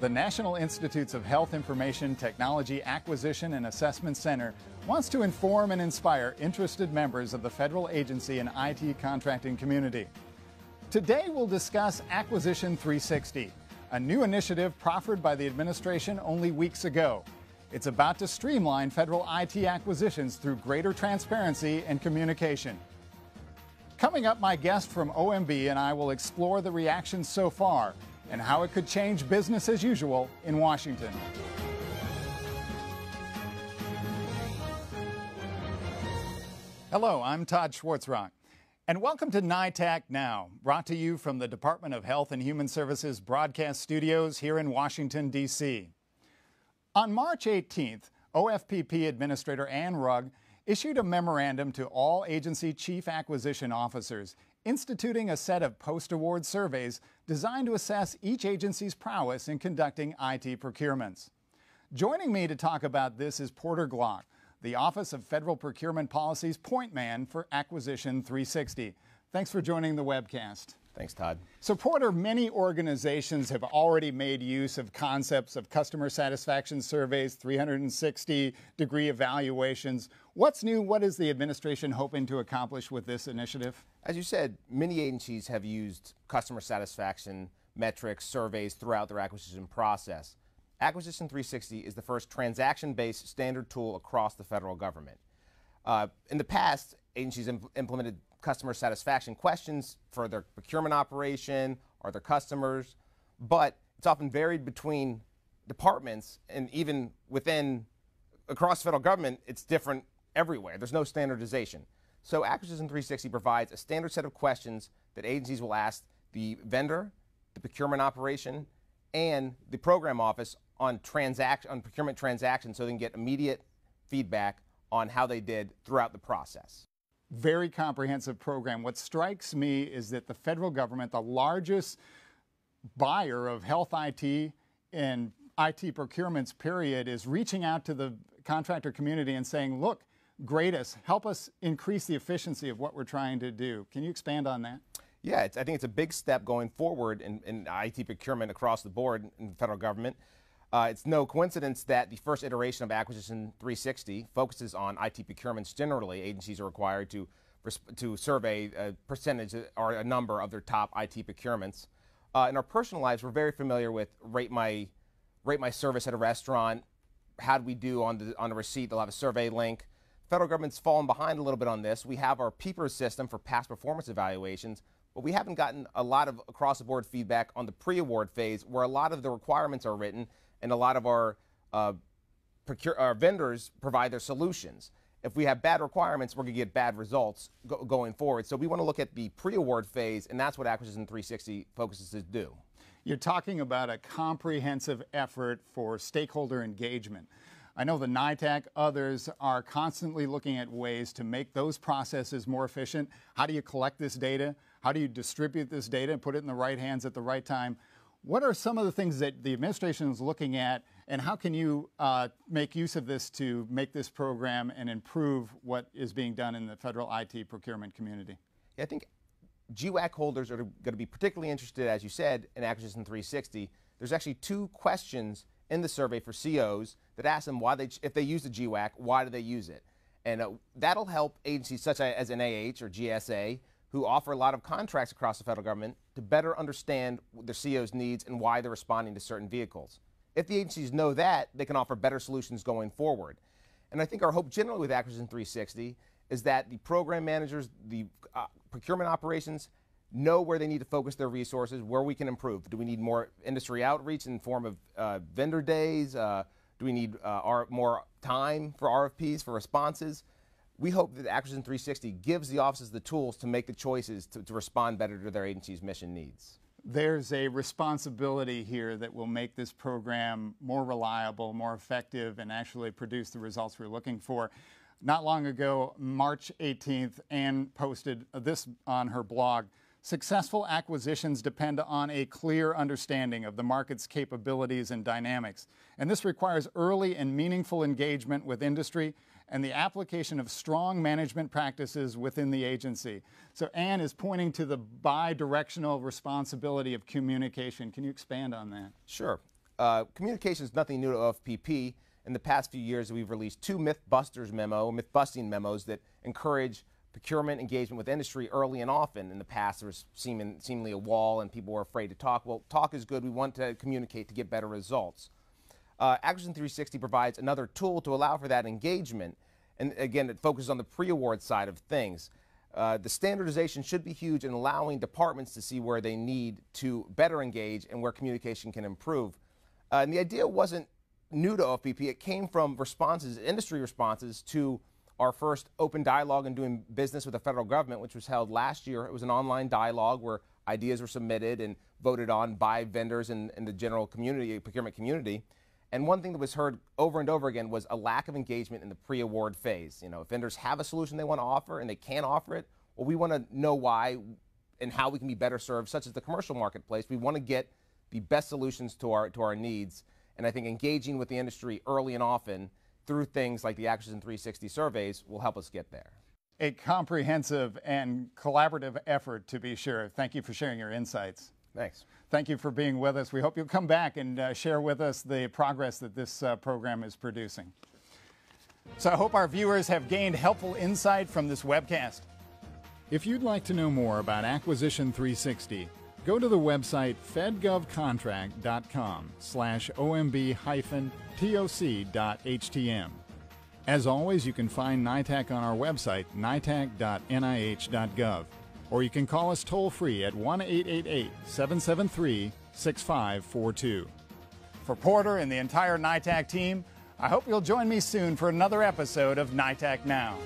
The National Institutes of Health Information Technology Acquisition and Assessment Center wants to inform and inspire interested members of the federal agency and IT contracting community. Today we'll discuss Acquisition 360, a new initiative proffered by the administration only weeks ago. It's about to streamline federal IT acquisitions through greater transparency and communication. Coming up, my guest from OMB and I will explore the reactions so far and how it could change business as usual in Washington. Hello, I'm Todd Schwartzrock, and welcome to NITAAC Now, brought to you from the Department of Health and Human Services broadcast studios here in Washington, D.C. On March 18th, OFPP Administrator Anne Rung issued a memorandum to all agency chief acquisition officers instituting a set of post award surveys designed to assess each agency's prowess in conducting IT procurements. Joining me to talk about this is Porter Glock, the Office of Federal Procurement Policy's point man for Acquisition 360. Thanks for joining the webcast. Thanks, Todd. So Porter, many organizations have already made use of concepts of customer satisfaction surveys, 360 degree evaluations. What's new? What is the administration hoping to accomplish with this initiative? As you said, many agencies have used customer satisfaction metrics, surveys throughout their acquisition process. Acquisition 360 is the first transaction based standard tool across the federal government. Uh, in the past, agencies imp implemented customer satisfaction questions for their procurement operation or their customers, but it's often varied between departments and even within across federal government, it's different everywhere. There's no standardization. So Acquisition 360 provides a standard set of questions that agencies will ask the vendor, the procurement operation, and the program office on transact on procurement transactions so they can get immediate feedback on how they did throughout the process very comprehensive program. What strikes me is that the federal government, the largest buyer of health IT and IT procurements, period, is reaching out to the contractor community and saying, look, grade us, help us increase the efficiency of what we're trying to do. Can you expand on that? Yeah, I think it's a big step going forward in, in IT procurement across the board in the federal government. Uh, it's no coincidence that the first iteration of Acquisition 360 focuses on IT procurements generally. Agencies are required to, to survey a percentage or a number of their top IT procurements. Uh, in our personal lives, we're very familiar with rate my, rate my service at a restaurant. How do we do on the, on the receipt? They'll have a survey link. Federal government's fallen behind a little bit on this. We have our PPIRS system for past performance evaluations, but we haven't gotten a lot of across the board feedback on the pre award phase where a lot of the requirements are written and a lot of our, uh, procure, our vendors provide their solutions. If we have bad requirements, we're going to get bad results go going forward. So we want to look at the pre-award phase, and that's what Acquisition 360 focuses to do. You're talking about a comprehensive effort for stakeholder engagement. I know the NITAAC, others are constantly looking at ways to make those processes more efficient. How do you collect this data? How do you distribute this data and put it in the right hands at the right time? What are some of the things that the administration is looking at, and how can you uh, make use of this to make this program and improve what is being done in the federal IT procurement community? Yeah, I think GWAC holders are going to be particularly interested, as you said, in Acquisition 360. There's actually two questions in the survey for COs that ask them why they, if they use the GWAC, why do they use it? And uh, that'll help agencies such as an AH or GSA who offer a lot of contracts across the federal government to better understand their CO's needs and why they're responding to certain vehicles. If the agencies know that, they can offer better solutions going forward. And I think our hope generally with Acquisition 360 is that the program managers, the uh, procurement operations, know where they need to focus their resources, where we can improve. Do we need more industry outreach in the form of uh, vendor days? Uh, do we need uh, more time for RFPs, for responses? We hope that Acquisition 360 gives the offices the tools to make the choices to, to, respond better to their agency's mission needs. There's a responsibility here that will make this program more reliable, more effective, and actually produce the results we're looking for. Not long ago, March 18th, Anne posted this on her blog. Successful acquisitions depend on a clear understanding of the market's capabilities and dynamics. And this requires early and meaningful engagement with industry and the application of strong management practices within the agency. So Anne is pointing to the bi-directional responsibility of communication. Can you expand on that? Sure. Uh, communication is nothing new to OFPP. In the past few years, we've released two Mythbusters memo, myth-busting memos that encourage procurement engagement with industry early and often. In the past, there was seeming, seemingly a wall and people were afraid to talk. Well, talk is good. We want to communicate to get better results. Uh, Acquisition 360 provides another tool to allow for that engagement. And again, it focuses on the pre-award side of things. Uh, the standardization should be huge in allowing departments to see where they need to better engage and where communication can improve. Uh, and the idea wasn't new to OFPP. It came from responses, industry responses to our first open dialogue in doing business with the federal government, which was held last year. It was an online dialogue where ideas were submitted and voted on by vendors and, and the general community, procurement community. And one thing that was heard over and over again was a lack of engagement in the pre-award phase. You know, if vendors have a solution they want to offer and they can't offer it, well, we want to know why and how we can be better served, such as the commercial marketplace. We want to get the best solutions to our to our needs. And I think engaging with the industry early and often through things like the Acquisition 360 surveys will help us get there. A comprehensive and collaborative effort, to be sure. Thank you for sharing your insights. Thanks. Thank you for being with us. We hope you'll come back and uh, share with us the progress that this uh, program is producing. So I hope our viewers have gained helpful insight from this webcast. If you'd like to know more about Acquisition 360, go to the website fedgovcontract.com slash omb-toc.htm. As always, you can find NITAAC on our website, nitaac.nih.gov, or you can call us toll free at 1 888 773 6542. For Porter and the entire NITAAC team, I hope you'll join me soon for another episode of NITAAC Now.